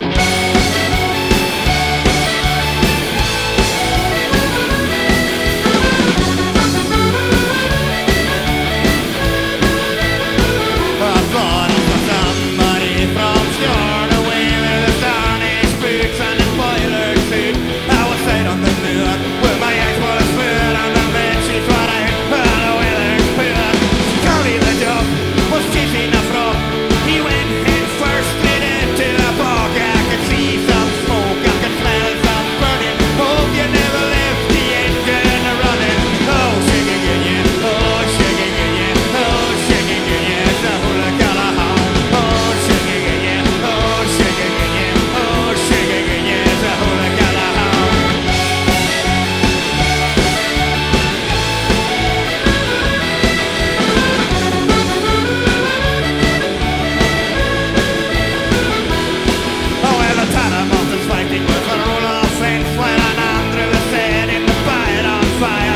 Bye. fire.